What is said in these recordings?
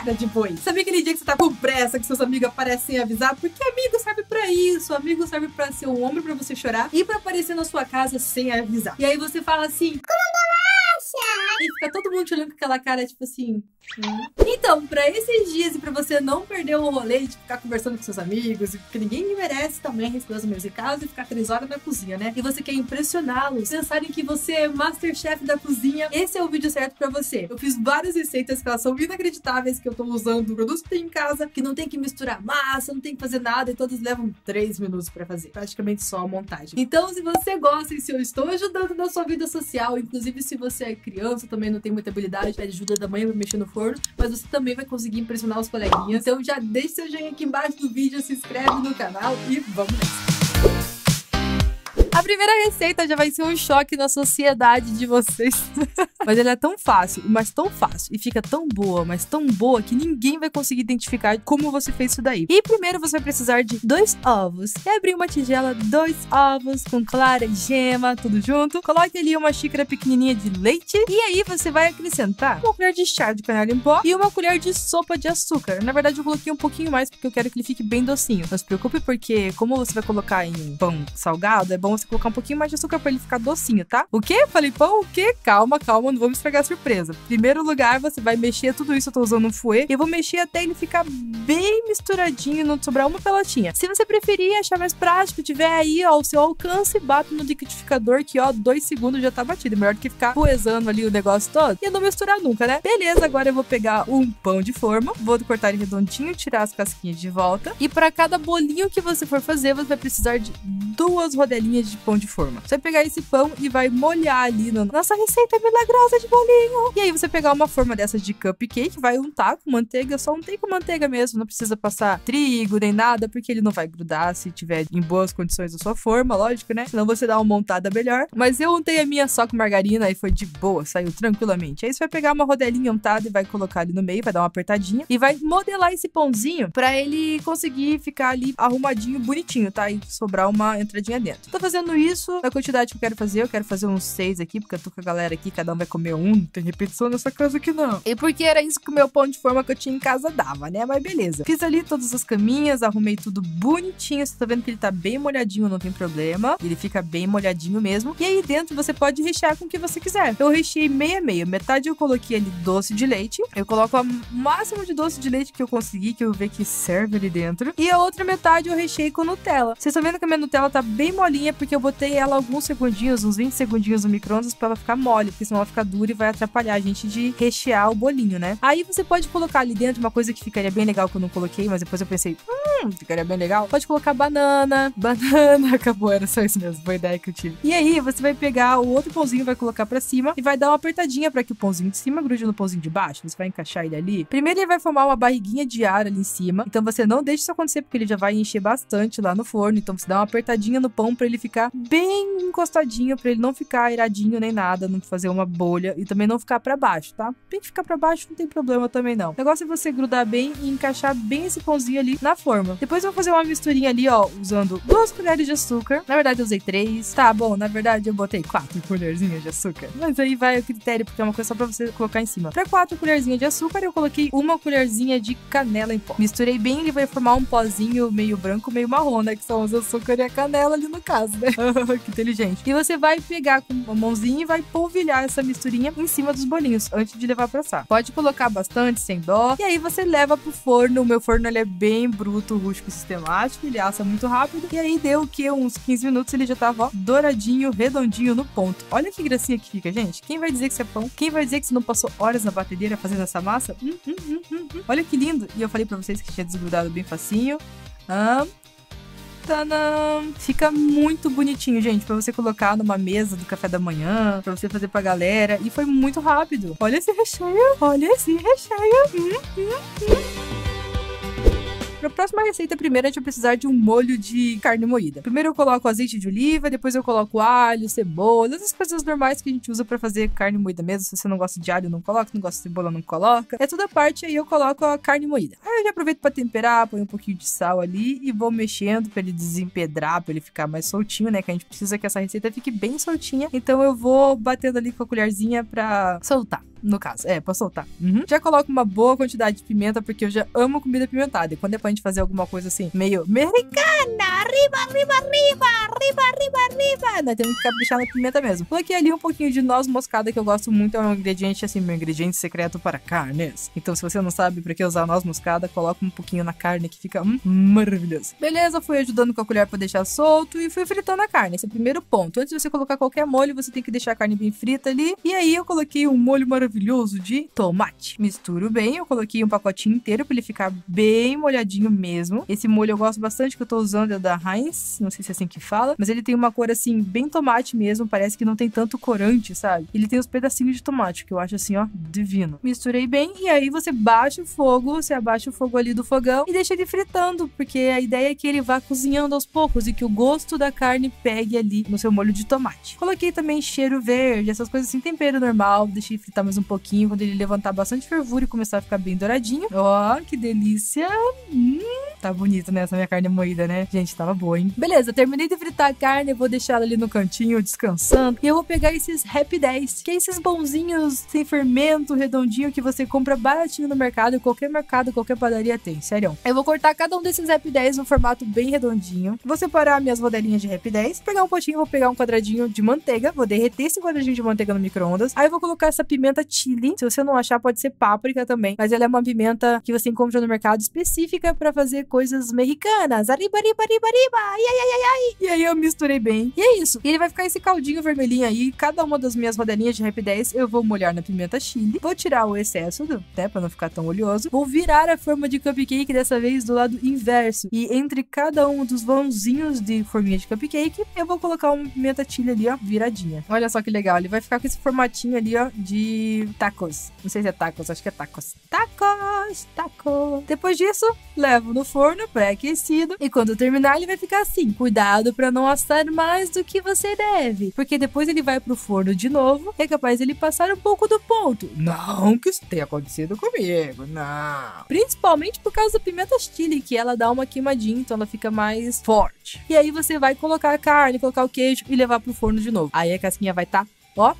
cara de boi. Sabe aquele dia que você tá com pressa, que seus amigos aparecem avisar? Porque amigo serve pra isso. Amigo serve pra ser um ombro pra você chorar e pra aparecer na sua casa sem avisar. E aí você fala assim, e fica todo mundo te olhando com aquela cara, tipo assim. Hum. Então, pra esses dias e pra você não perder o rolê de ficar conversando com seus amigos, porque ninguém merece também receber os amigos em casa e ficar três horas na cozinha, né? E você quer impressioná-los, pensarem que você é masterchef da cozinha, esse é o vídeo certo pra você. Eu fiz várias receitas que elas são inacreditáveis, que eu tô usando produtos que tem em casa, que não tem que misturar massa, não tem que fazer nada, e todas levam três minutos pra fazer. Praticamente só a montagem. Então, se você gosta e se eu estou ajudando na sua vida social, inclusive se você é criança, também não tem muita habilidade, pede ajuda da mãe pra mexer no forno, mas você também vai conseguir impressionar os coleguinhas. Então já deixa seu joinha aqui embaixo do vídeo, se inscreve no canal e vamos nessa! A primeira receita já vai ser um choque na sociedade de vocês. mas ela é tão fácil, mas tão fácil, e fica tão boa, mas tão boa, que ninguém vai conseguir identificar como você fez isso daí. E primeiro você vai precisar de dois ovos. E abrir uma tigela, dois ovos com clara e gema, tudo junto. Coloque ali uma xícara pequenininha de leite. E aí você vai acrescentar uma colher de chá de canela em pó e uma colher de sopa de açúcar. Na verdade, eu coloquei um pouquinho mais porque eu quero que ele fique bem docinho. Não se preocupe, porque como você vai colocar em pão salgado, é bom colocar um pouquinho mais de açúcar para ele ficar docinho, tá? O quê? Falei, pão, o quê? Calma, calma, não vamos estragar a surpresa. Primeiro lugar, você vai mexer tudo isso, eu tô usando um fouet, e eu vou mexer até ele ficar bem misturadinho, não sobrar uma pelotinha. Se você preferir, achar mais prático, tiver aí, ó, o seu alcance, bate no liquidificador que, ó, dois segundos já tá batido. Melhor do que ficar poesando ali o negócio todo e não misturar nunca, né? Beleza, agora eu vou pegar um pão de forma, vou cortar ele redondinho, tirar as casquinhas de volta, e para cada bolinho que você for fazer, você vai precisar de duas rodelinhas de pão de forma. Você vai pegar esse pão e vai molhar ali na nossa receita milagrosa de bolinho. E aí você pegar uma forma dessas de cupcake, vai untar com manteiga, só untei com manteiga mesmo, não precisa passar trigo nem nada, porque ele não vai grudar se tiver em boas condições a sua forma, lógico, né? Senão você dá uma montada melhor. Mas eu untei a minha só com margarina e foi de boa, saiu tranquilamente. Aí você vai pegar uma rodelinha untada e vai colocar ali no meio, vai dar uma apertadinha e vai modelar esse pãozinho para ele conseguir ficar ali arrumadinho, bonitinho, tá? E sobrar uma entradinha dentro. Tô fazendo isso isso a quantidade que eu quero fazer. Eu quero fazer uns seis aqui, porque eu tô com a galera aqui, cada um vai comer um. Não tem repetição nessa casa aqui, não. E porque era isso que o meu pão de forma que eu tinha em casa dava, né? Mas beleza. Fiz ali todas as caminhas, arrumei tudo bonitinho. Você tá vendo que ele tá bem molhadinho, não tem problema. Ele fica bem molhadinho mesmo. E aí dentro você pode rechear com o que você quiser. Eu recheei meia meia. Metade eu coloquei ali doce de leite. Eu coloco o máximo de doce de leite que eu conseguir, que eu ver que serve ali dentro. E a outra metade eu recheei com Nutella. Vocês estão vendo que a minha Nutella tá bem molinha, porque eu botei ela alguns segundinhos, uns 20 segundinhos no micro-ondas pra ela ficar mole, porque senão ela fica dura e vai atrapalhar a gente de rechear o bolinho, né? Aí você pode colocar ali dentro uma coisa que ficaria bem legal que eu não coloquei, mas depois eu pensei, hum, ficaria bem legal. Pode colocar banana, banana, acabou, era só isso mesmo, foi a ideia que eu tive. E aí você vai pegar o outro pãozinho, vai colocar pra cima e vai dar uma apertadinha para que o pãozinho de cima grude no pãozinho de baixo. Você vai encaixar ele ali. Primeiro ele vai formar uma barriguinha de ar ali em cima, então você não deixa isso acontecer porque ele já vai encher bastante lá no forno, então você dá uma apertadinha no pão para ele ficar bem encostadinho para ele não ficar iradinho nem nada, não fazer uma bolha e também não ficar para baixo, tá? Bem ficar para baixo não tem problema também não. O negócio é você grudar bem e encaixar bem esse pãozinho ali na forma. Depois eu vou fazer uma misturinha ali, ó, usando duas colheres de açúcar. Na verdade eu usei três. Tá bom, na verdade eu botei quatro colherzinhas de açúcar. Mas aí vai o critério, porque é uma coisa só pra você colocar em cima. Para quatro colherzinhas de açúcar, eu coloquei uma colherzinha de canela em pó. Misturei bem, ele vai formar um pozinho meio branco, meio marrom, né? Que são os açúcar e a canela ali no caso, né? que inteligente. E você vai pegar com uma mãozinha e vai polvilhar essa misturinha em cima dos bolinhos antes de levar para assar. Pode colocar bastante, sem dó. E aí você leva pro forno. O meu forno ele é bem bruto, rústico e sistemático. Ele assa muito rápido. E aí deu o que? Uns 15 minutos ele já tava ó, douradinho, redondinho no ponto. Olha que gracinha que fica, gente. Quem vai dizer que isso é pão? Quem vai dizer que você não passou horas na batedeira fazendo essa massa? Hum, hum, hum, hum, hum. Olha que lindo. E eu falei para vocês que tinha desgrudado bem facinho. Ah, Fica muito bonitinho, gente, para você colocar numa mesa do café da manhã, para você fazer pra galera. E foi muito rápido. Olha esse recheio, olha esse recheio. Hum, hum, hum. Para a próxima receita, primeiro a gente vai precisar de um molho de carne moída. Primeiro eu coloco azeite de oliva, depois eu coloco alho, cebola, essas coisas normais que a gente usa para fazer carne moída mesmo. Se você não gosta de alho, não coloca, não gosta de cebola, não coloca. É toda parte aí eu coloco a carne moída. Aí eu já aproveito para temperar, põe um pouquinho de sal ali e vou mexendo para ele desempedrar, para ele ficar mais soltinho, né? Que a gente precisa que essa receita fique bem soltinha. Então eu vou batendo ali com a colherzinha para soltar. No caso. É, pra soltar. Uhum. Já coloco uma boa quantidade de pimenta, porque eu já amo comida pimentada. E quando é pra gente fazer alguma coisa assim, meio americana, arriba, arriba, arriba, arriba, arriba, arriba. Nós temos que caprichar na pimenta mesmo. Coloquei ali um pouquinho de noz moscada, que eu gosto muito, é um ingrediente, assim, meu ingrediente secreto para carnes. Então, se você não sabe pra que usar noz moscada, coloca um pouquinho na carne, que fica hum, maravilhoso. Beleza, fui ajudando com a colher pra deixar solto e fui fritando a carne. Esse é o primeiro ponto. Antes de você colocar qualquer molho, você tem que deixar a carne bem frita ali. E aí, eu coloquei um molho maravilhoso de tomate. Misturo bem, eu coloquei um pacotinho inteiro pra ele ficar bem molhadinho mesmo. Esse molho eu gosto bastante que eu tô usando é da Heinz, não sei se é assim que fala, mas ele tem uma cor assim bem tomate mesmo, parece que não tem tanto corante, sabe? Ele tem os pedacinhos de tomate que eu acho assim, ó, divino. Misturei bem e aí você baixa o fogo, você abaixa o fogo ali do fogão e deixa ele fritando, porque a ideia é que ele vá cozinhando aos poucos e que o gosto da carne pegue ali no seu molho de tomate. Coloquei também cheiro verde, essas coisas assim, tempero normal, deixei fritar mais um pouquinho quando ele levantar bastante fervura e começar a ficar bem douradinho. Ó, oh, que delícia! Hum, tá bonito, né? Essa minha carne moída, né? Gente, tava boa, hein? Beleza, terminei de fritar a carne, vou deixar ela ali no cantinho, descansando. E eu vou pegar esses Happy 10, que é esses bonzinhos sem fermento, redondinho, que você compra baratinho no mercado, qualquer mercado, qualquer padaria tem, sério. Eu vou cortar cada um desses Happy 10 no formato bem redondinho. Vou separar minhas rodelinhas de Happy 10, pegar um potinho, vou pegar um quadradinho de manteiga, vou derreter esse quadradinho de manteiga no micro-ondas. Aí eu vou colocar essa pimenta chili. Se você não achar, pode ser páprica também, mas ela é uma pimenta que você encontra no mercado específica para fazer coisas mexicanas. Arriba, arriba, arriba, arriba. Ai, ai, ai, ai. E aí eu misturei bem. E é isso. E ele vai ficar esse caldinho vermelhinho aí. Cada uma das minhas rodelinhas de Rap 10 eu vou molhar na pimenta chili. Vou tirar o excesso, do, né, pra não ficar tão oleoso. Vou virar a forma de cupcake dessa vez do lado inverso. E entre cada um dos vãozinhos de forminha de cupcake, eu vou colocar uma pimenta chili ali, ó, viradinha. Olha só que legal. Ele vai ficar com esse formatinho ali, ó, de tacos. Não sei se é tacos, acho que é tacos. Tacos, tacos. Depois disso, levo no forno pré-aquecido. E quando terminar, ele vai ficar assim. Cuidado para não assar mais do que você deve. Porque depois ele vai pro forno de novo. É capaz ele passar um pouco do ponto. Não que isso tenha acontecido comigo, não. Principalmente por causa da pimenta chili, que ela dá uma queimadinha, então ela fica mais forte. E aí você vai colocar a carne, colocar o queijo e levar pro forno de novo. Aí a casquinha vai estar, tá, ó,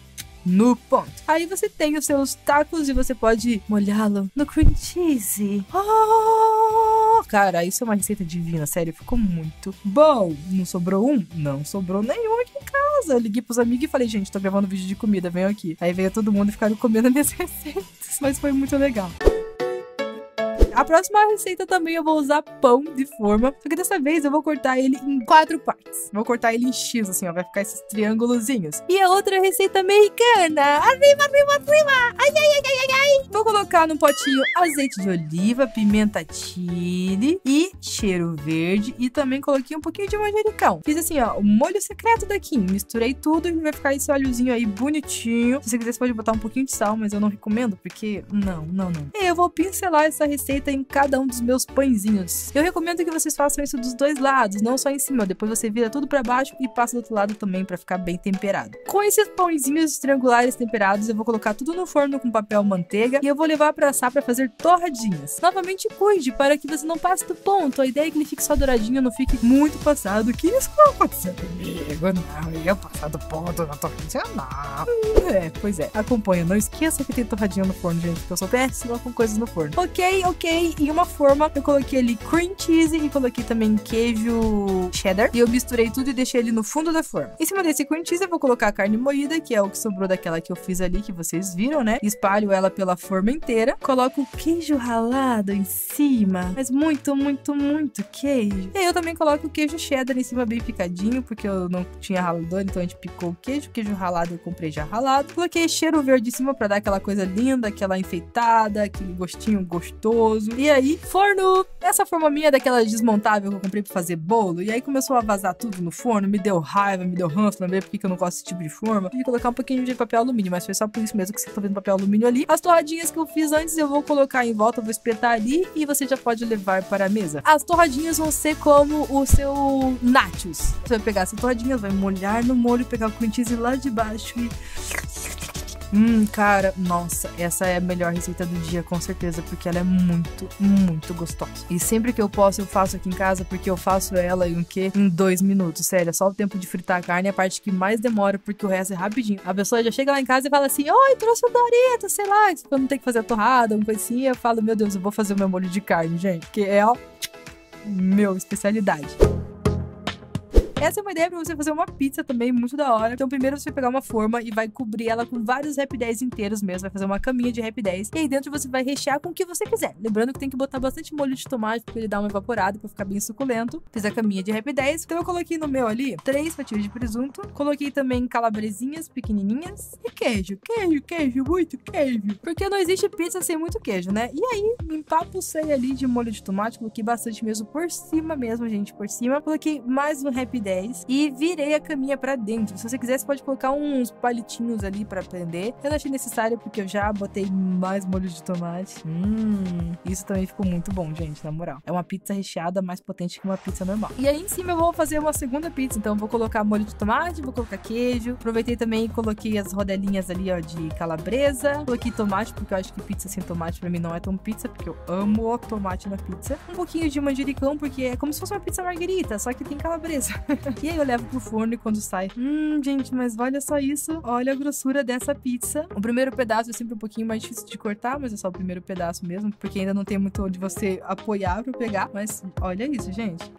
no ponto. Aí você tem os seus tacos e você pode molhá-lo no cream cheese. Oh, cara, isso é uma receita divina, sério, ficou muito bom. Não sobrou um? Não sobrou nenhum aqui em casa. Eu liguei pros amigos e falei, gente, tô gravando vídeo de comida, venham aqui. Aí veio todo mundo e ficaram comendo minhas receitas, mas foi muito legal. A próxima receita também eu vou usar pão de forma, só que dessa vez eu vou cortar ele em quatro partes. Vou cortar ele em X, assim, ó, vai ficar esses triângulozinhos. E a outra receita americana, arriba, arriba, arriba, ai, ai, ai, ai, ai. Vou colocar num potinho azeite de oliva, pimenta chile e cheiro verde e também coloquei um pouquinho de manjericão. Fiz assim, ó, o molho secreto daqui, misturei tudo e vai ficar esse óleozinho aí bonitinho. Se você quiser, você pode botar um pouquinho de sal, mas eu não recomendo porque não, não, não. E eu vou pincelar essa receita em cada um dos meus pãezinhos. Eu recomendo que vocês façam isso dos dois lados, não só em cima. Depois você vira tudo para baixo e passa do outro lado também para ficar bem temperado. Com esses pãezinhos triangulares temperados, eu vou colocar tudo no forno com papel manteiga e eu vou levar para assar para fazer torradinhas. Novamente cuide para que você não passe do ponto. A ideia é que ele fique só douradinho, não fique muito passado. Que isso vai acontecer comigo? Não, eu ia passar do ponto na torradinha, não. É, pois é. Acompanha. Não esqueça que tem torradinha no forno, gente, porque eu sou péssima com coisas no forno. Ok, ok coloquei em uma forma, eu coloquei ali cream cheese e coloquei também queijo cheddar. E eu misturei tudo e deixei ele no fundo da forma. Em cima desse cream cheese eu vou colocar a carne moída, que é o que sobrou daquela que eu fiz ali, que vocês viram, né? Espalho ela pela forma inteira. Coloco o queijo ralado em cima. Mas muito, muito, muito queijo. E aí eu também coloco o queijo cheddar em cima bem picadinho, porque eu não tinha ralador, então a gente picou o queijo. O queijo ralado eu comprei já ralado. Coloquei cheiro verde em cima pra dar aquela coisa linda, aquela enfeitada, aquele gostinho gostoso. E aí, forno. Essa forma minha é daquela desmontável que eu comprei pra fazer bolo. E aí começou a vazar tudo no forno. Me deu raiva, me deu ranço, lembrei porque eu não gosto desse tipo de forma. E colocar um pouquinho de papel alumínio, mas foi só por isso mesmo que você tá vendo papel alumínio ali. As torradinhas que eu fiz antes eu vou colocar em volta, vou espetar ali e você já pode levar para a mesa. As torradinhas vão ser como o seu nachos. Você vai pegar essa torradinha, vai molhar no molho, pegar o cream cheese lá de baixo e Hum, cara, nossa, essa é a melhor receita do dia, com certeza, porque ela é muito, muito gostosa. E sempre que eu posso, eu faço aqui em casa, porque eu faço ela em um quê? Em dois minutos, sério. É só o tempo de fritar a carne, é a parte que mais demora, porque o resto é rapidinho. A pessoa já chega lá em casa e fala assim: Oi, trouxe o Dorito, sei lá. Eu não tenho que fazer a torrada, uma coisinha. Eu falo: Meu Deus, eu vou fazer o meu molho de carne, gente, que é, ó, meu especialidade. Essa é uma ideia pra você fazer uma pizza também, muito da hora. Então, primeiro você vai pegar uma forma e vai cobrir ela com vários rap 10 inteiros mesmo. Vai fazer uma caminha de rap 10. E aí dentro você vai rechear com o que você quiser. Lembrando que tem que botar bastante molho de tomate, porque ele dá uma evaporada pra ficar bem suculento. Fiz a caminha de rap 10. Então, eu coloquei no meu ali três fatias de presunto. Coloquei também calabresinhas pequenininhas. E queijo, queijo, queijo, muito queijo. Porque não existe pizza sem muito queijo, né? E aí, empapucei ali de molho de tomate. Coloquei bastante mesmo por cima mesmo, gente, por cima. Coloquei mais um rap 10 10 e virei a caminha para dentro. Se você quiser, você pode colocar uns palitinhos ali para prender. Eu não achei necessário porque eu já botei mais molho de tomate. Hum, isso também ficou muito bom, gente, na moral. É uma pizza recheada mais potente que uma pizza normal. E aí em cima eu vou fazer uma segunda pizza, então vou colocar molho de tomate, vou colocar queijo. Aproveitei também e coloquei as rodelinhas ali, ó, de calabresa. Coloquei tomate, porque eu acho que pizza sem tomate para mim não é tão pizza, porque eu amo tomate na pizza. Um pouquinho de manjericão, porque é como se fosse uma pizza margarita, só que tem calabresa. e aí eu levo pro forno e quando sai, hum, gente, mas olha só isso. Olha a grossura dessa pizza. O primeiro pedaço é sempre um pouquinho mais difícil de cortar, mas é só o primeiro pedaço mesmo, porque ainda não tem muito onde você apoiar pra pegar. Mas olha isso, gente.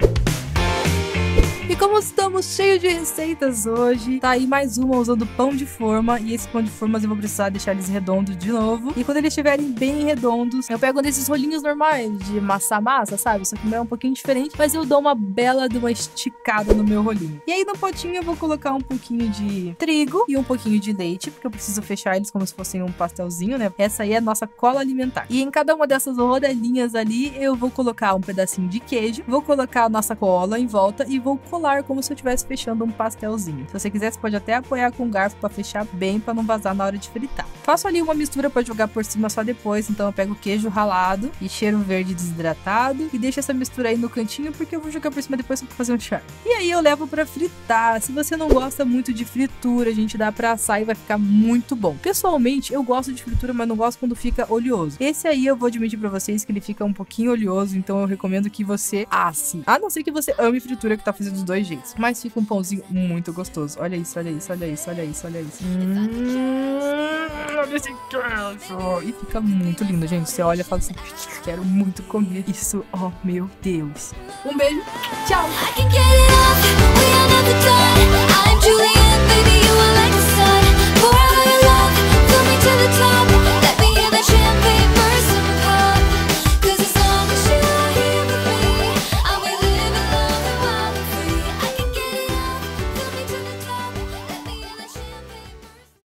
E como estamos cheios de receitas hoje, tá aí mais uma usando pão de forma. E esse pão de formas eu vou precisar deixar eles redondos de novo. E quando eles estiverem bem redondos, eu pego desses rolinhos normais de massa massa, sabe? Só que é um pouquinho diferente, mas eu dou uma bela de uma esticada no meu rolinho. E aí no potinho eu vou colocar um pouquinho de trigo e um pouquinho de leite, porque eu preciso fechar eles como se fossem um pastelzinho, né? Essa aí é a nossa cola alimentar. E em cada uma dessas rodelinhas ali, eu vou colocar um pedacinho de queijo, vou colocar a nossa cola em volta e vou colocar como se eu estivesse fechando um pastelzinho. Se você quiser, você pode até apoiar com o garfo para fechar bem para não vazar na hora de fritar. Faço ali uma mistura para jogar por cima só depois, então eu pego queijo ralado e cheiro verde desidratado e deixo essa mistura aí no cantinho porque eu vou jogar por cima depois para fazer um char. E aí eu levo para fritar. Se você não gosta muito de fritura, a gente dá para assar e vai ficar muito bom. Pessoalmente, eu gosto de fritura, mas não gosto quando fica oleoso. Esse aí eu vou admitir para vocês que ele fica um pouquinho oleoso, então eu recomendo que você asse. A não ser que você ame fritura que tá fazendo os dois jeitos. Mas fica um pãozinho muito gostoso. Olha isso, olha isso, olha isso, olha isso, olha isso. Hum, olha esse queijo. E fica muito lindo, gente. Você olha e fala assim, quero muito comer isso. Oh, meu Deus. Um beijo. Tchau.